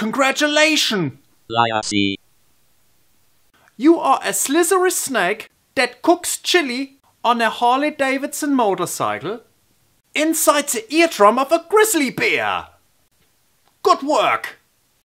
Congratulations! Lia! You are a slithery snake that cooks chili on a Harley Davidson motorcycle inside the eardrum of a grizzly bear. Good work!